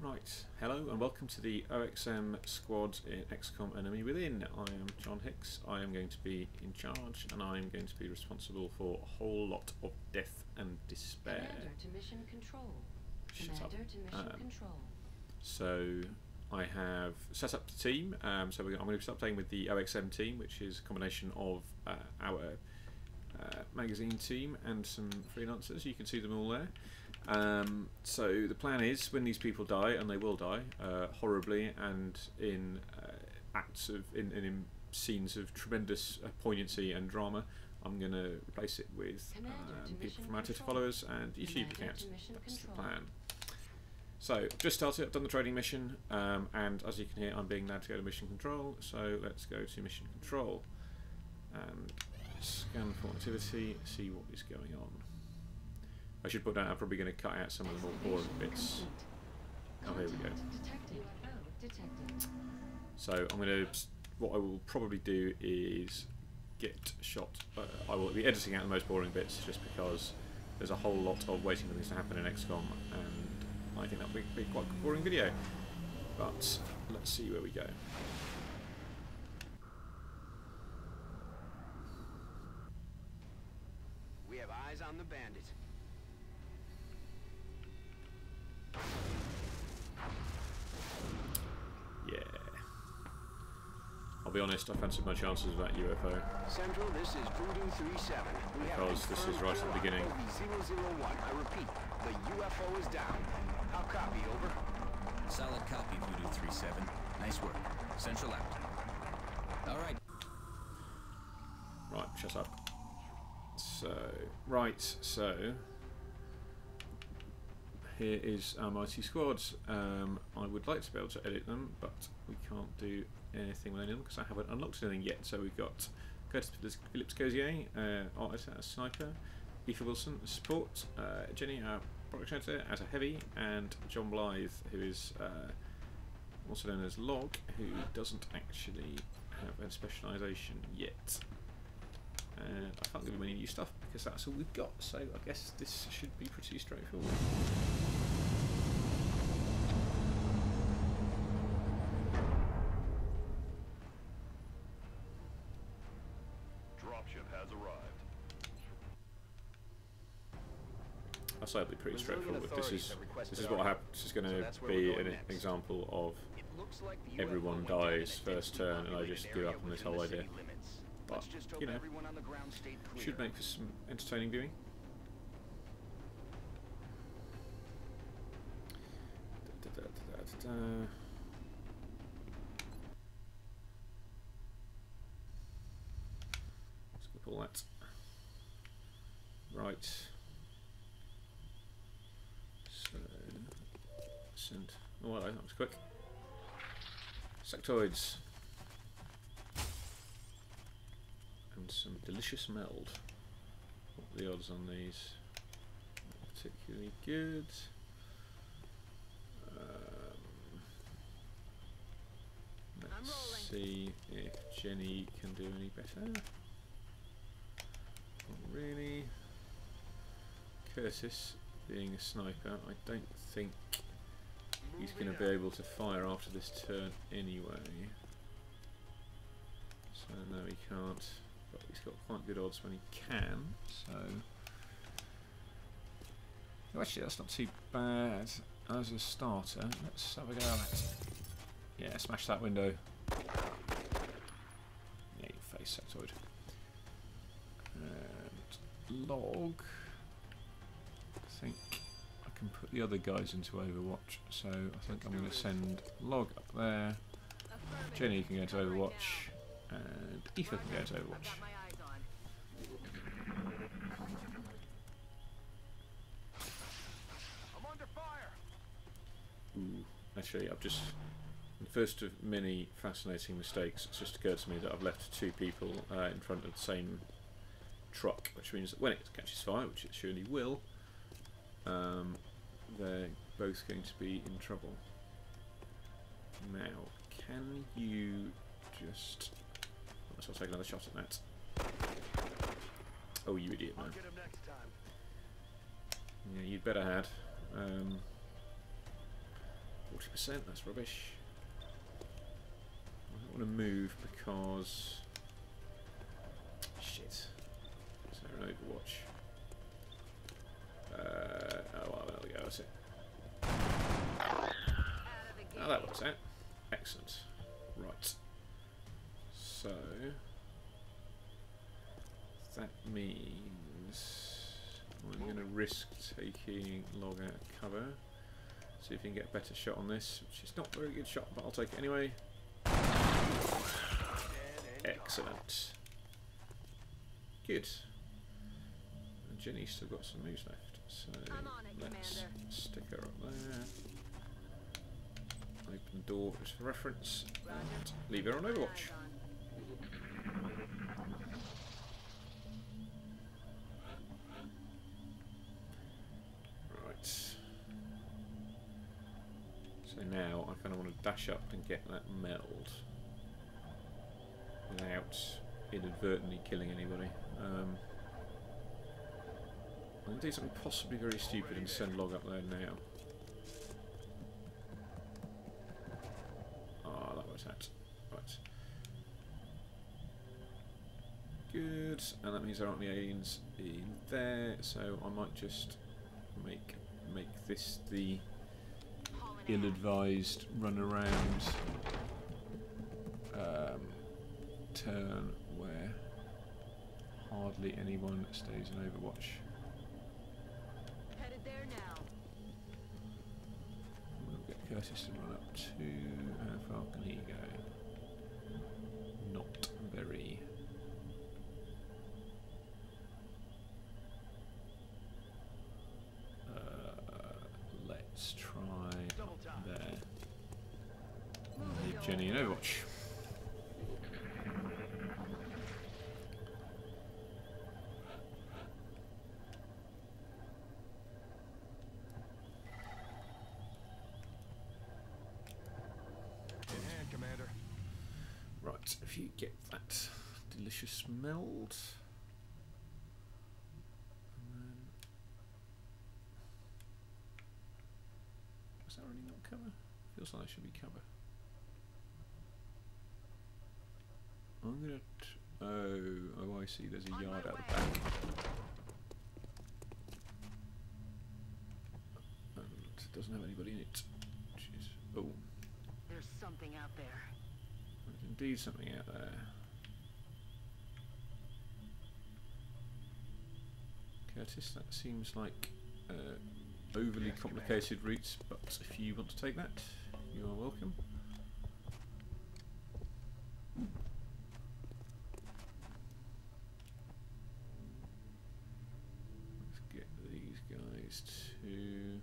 Right, hello and welcome to the OXM squad in XCOM Enemy Within. I am John Hicks, I am going to be in charge and I am going to be responsible for a whole lot of death and despair. Commander to mission control. Shut Commander up. to mission Um, control. So I have set up the team, um, so we're, I'm going to start playing with the OXM team, which is a combination of uh, our uh, magazine team and some freelancers. You can see them all there. Um, so the plan is when these people die, and they will die uh, horribly, and in uh, acts of in, in scenes of tremendous uh, poignancy and drama, I'm going to replace it with um, people from our Twitter followers and YouTube accounts. That's the plan. So, I've just started, I've done the trading mission, um, and as you can hear, I'm being allowed to go to mission control, so let's go to mission control and scan for activity, see what is going on. I should put down, I'm probably going to cut out some of the more boring bits. Oh, here we go. Contact Detected. UFO detected. So, I'm going to, what I will probably do is get shot, uh, I will be editing out the most boring bits just because there's a whole lot of waiting for things to happen in XCOM, and I think that would be, be quite a boring video. But let's see where we go. We have eyes on the bandit. Yeah. I'll be honest, I fancied my chances with that UFO. Central, this is Voodoo 37. We Because this is right at the beginning. OV001. I repeat, the UFO is down. I'll copy, over? Solid copy, Voodoo 37. Nice work. Central out. All right. Right, shut up. So, right, so here is our mighty squads. Um, I would like to be able to edit them, but we can't do anything with any of them because I haven't unlocked anything yet. So we've got Curtis Phillips Cozier, uh, artist as a sniper, Aoife Wilson as support, uh, Jenny, our product editor, as a heavy, and John Blythe, who is uh, also known as Log, who doesn't actually have a specialisation yet. And I can't give him any new stuff because that's all we've got, so I guess this should be pretty straightforward. Dropship has arrived. I say pretty Brazilian straightforward. This is this is what our happens. This is going to that's be an next. example of like Everyone UFO went down in dies first turn and I just give up on this whole idea. limits. But, just you know, on the clear. should make for some entertaining viewing. Da, da, da, da, da, da. Skip all that. Right. So, send. Oh, hello, that was quick. Sectoids. And some delicious meld. What are the odds on these? Not particularly good. Um, let's see if Jenny can do any better. Not really. Curtis, being a sniper, I don't think he's going to be able to fire after this turn anyway. So no, he can't. But he's got quite good odds when he can. So Oh, actually, that's not too bad as a starter. Let's have a go at it. Yeah, smash that window. Yeah, your face, sectoid. And log. Can put the other guys into Overwatch. So I think I'm going to send log up there. Jenny can go to Overwatch. And Aoife can go into Overwatch. Ooh, actually, I've just. The first of many fascinating mistakes, it's just occurred to me that I've left two people uh, in front of the same truck, which means that when it catches fire, which it surely will, um, they're both going to be in trouble. Now, can you just. Let's take another shot at that. Oh, you idiot, man. get him next time. Yeah, you'd better had. Um, Forty percent. That's rubbish. I don't want to move because shit. Is there an Overwatch? Uh, oh well, there we go. That's it. Oh, that works out. Excellent. Right. So that means I'm going to risk taking log out of cover. See if we can get a better shot on this, which is not a very good shot, but I'll take it anyway. Excellent. Good. And Jenny's still got some moves left, so on let's Commander. stick her up there. Open door for reference, and leave her on Overwatch. Right. So now I kind of want to dash up and get that meld without inadvertently killing anybody. Um, I'm going to do something possibly very stupid and send log up there now. That means there aren't any aliens in there, so I might just make make this the ill-advised run around um, turn where hardly anyone stays in Overwatch. Headed there now. We'll get Curtis to run up to how far can he go? Not very. Uh, let's try Double time. there. Moving Leave door. Jenny in Overwatch. Hand, Commander. Right, if you get that delicious meld. And then. Was that already not cover? Feels like it should be cover. I'm gonna. T- oh, oh, I see. There's a On yard my out the back. And it doesn't have anybody in it. Which is. Oh, There's something out there. there's indeed something out there. Curtis, that seems like uh, overly Yes, complicated routes, but if you want to take that, you are welcome. Let's get these guys to.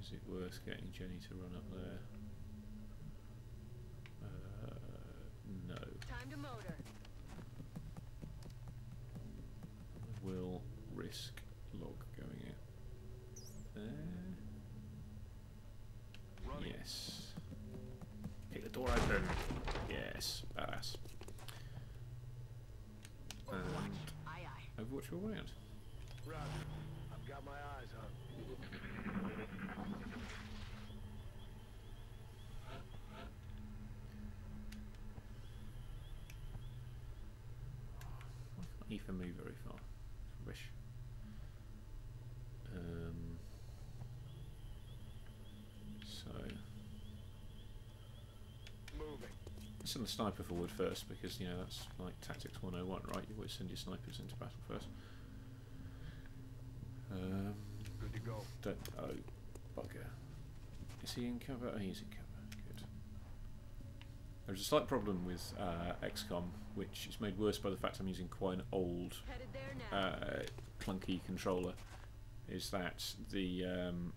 Is it worth getting Jenny to run up there? Uh, no. Time to motor. will risk log going out there. Running. Yes. Kick the door open. Yes, badass. And Aye aye. Overwatch all round. Roger. I've got my eyes on. Can't move very far. Rubbish. Um, so Moving. send the sniper forward first because you know that's like tactics 101, right? You always send your snipers into battle first. Um, Good to go. don't, oh, bugger. Is he in cover? Oh, he's in cover. Good. There's a slight problem with uh, XCOM, which is made worse by the fact I'm using quite an old Headed there now. uh, clunky controller is that the um,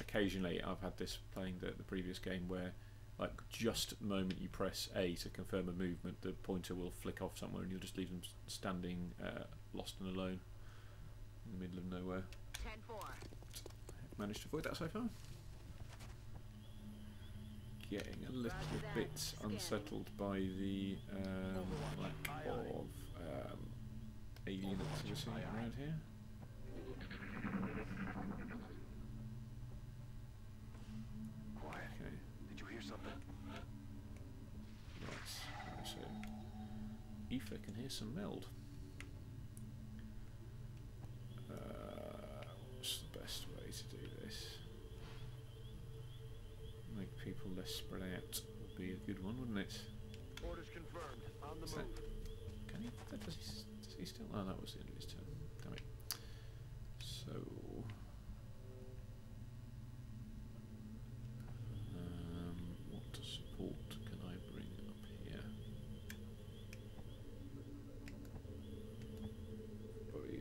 occasionally I've had this playing the, the previous game where like just the moment you press A to confirm a movement the pointer will flick off somewhere and you'll just leave them standing uh, lost and alone in the middle of nowhere 10-4. I've managed to avoid that so far getting a little bit unsettled by the um, lack of um, alien activity around here. Quiet. Did you hear something? Right. So, Aoife can hear some meld.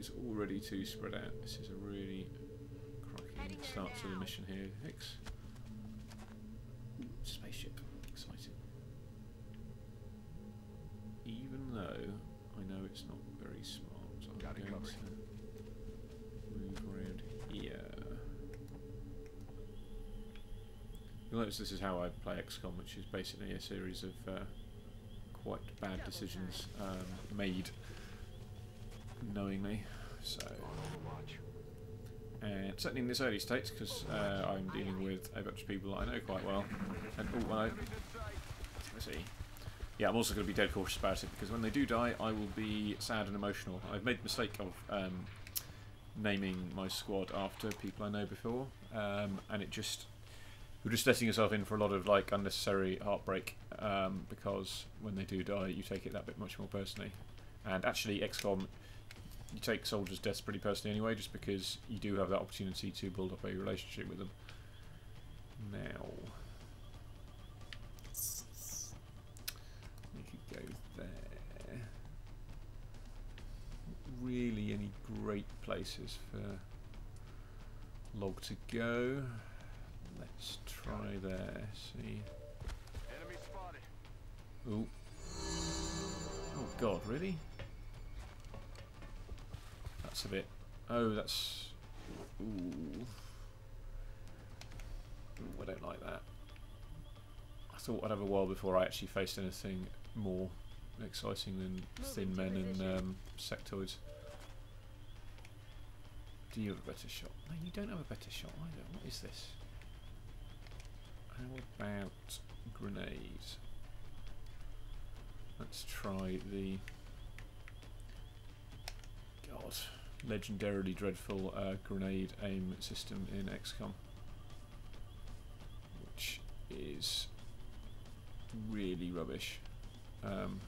But he's already too spread out. This is a really cracking start to the mission here, Hicks. Spaceship. Exciting. Even though I know it's not very smart, I'm Got going covered. to move around here. You'll notice this is how I play XCOM, which is basically a series of uh, quite bad decisions um, made knowingly. So, and certainly in this early states, because uh, I'm dealing with a bunch of people I know quite well. And oh, I Let's see. Yeah, I'm also going to be dead cautious about it because when they do die, I will be sad and emotional. I've made the mistake of um, naming my squad after people I know before, um, and it just you're just letting yourself in for a lot of like unnecessary heartbreak um, because when they do die, you take it that bit much more personally. And actually, XCOM, you take soldiers' deaths pretty personally anyway, just because you do have that opportunity to build up a relationship with them. Now. We could go there. Really any great places for log to go. Let's try there. See. Enemy spotted. Ooh. Oh god, really? A bit. Oh, that's. Ooh. Ooh, I don't like that. I thought I'd have a while before I actually faced anything more exciting than thin men and um, sectoids. Do you have a better shot? No, you don't have a better shot either. What is this? How about grenades? Let's try the God legendarily dreadful uh, grenade aim system in XCOM, which is really rubbish. Um,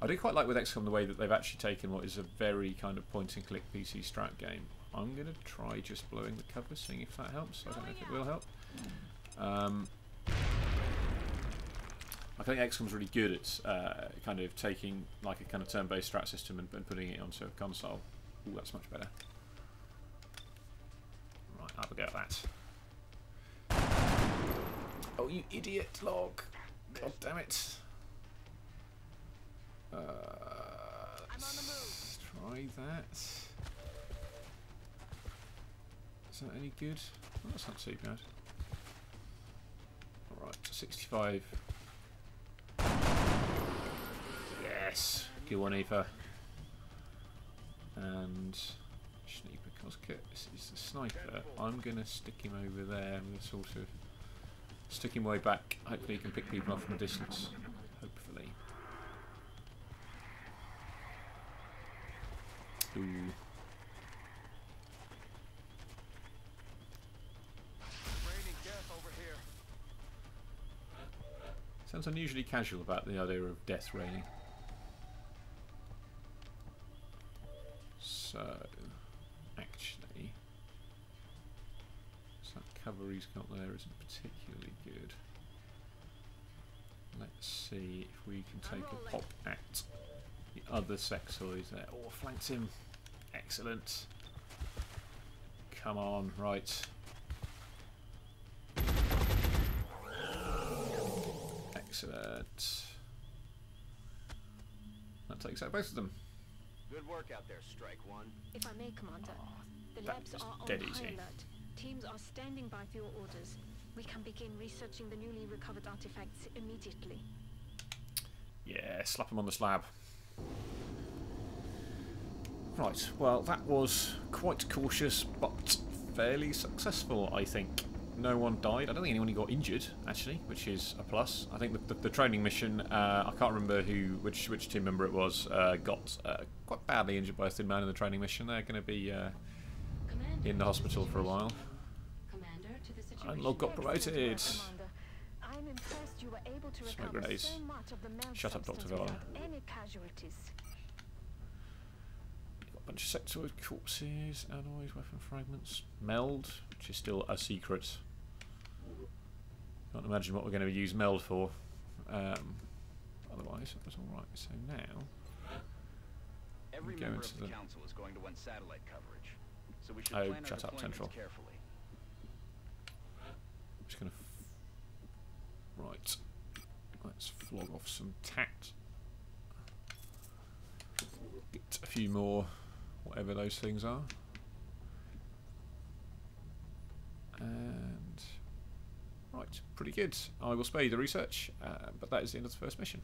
I do quite like with XCOM the way that they've actually taken what is a very kind of point and click PC strat game. I'm going to try just blowing the cover, seeing if that helps. I don't know if it will help. Um, I think XCOM's really good at uh, kind of taking like a kind of turn-based strat system and, and putting it onto a console. Ooh, that's much better. Right, have a go at that. Oh, you idiot, log! God damn it! Uh, I'm on the let's Try that. Is that any good? Oh, that's not too bad. Alright, 65. Yes! Good one. And Sniper Koskets is the sniper. I'm going to stick him over there with a sort of stick him way back. Hopefully he can pick people off from a distance. Hopefully. Ooh. Sounds unusually casual about the idea of death raining. So, actually, so that cover he's got there isn't particularly good. Let's see if we can take a pop at the other sectoids there. Oh, flanked him. Excellent. Come on, right. Excellent. That takes out both of them. Good work out there, Strike One. If I may, Commander, the labs are on dead high easy. alert. Teams are standing by for your orders. We can begin researching the newly recovered artifacts immediately. Yeah, slap him on the slab. Right, well, that was quite cautious but fairly successful, I think. No one died. I don't think anyone got injured actually, which is a plus. I think the, the, the training mission. Uh, I can't remember who, which which team member it was, uh, got uh, quite badly injured by a thin man in the training mission. They're going to be uh, in the hospital for a while. Commander to the situation. And log got promoted. I'm impressed you were able to Smoke grenades. so much of the meld Shut up, Dr. substance Vahlen. without any casualties. Got a bunch of sectoid corpses, alloys, weapon fragments, meld, which is still a secret. Can't imagine what we're going to use meld for. Um, otherwise, it was all right. So now, Every Go member into of the, the- council is going to want satellite coverage, so we should Oh, plan our shut up, Central. carefully. I'm just going to. Right. Let's flog off some tact. Get a few more, whatever those things are. And. Right, pretty good. I will spare you the research, uh, but that is the end of the first mission.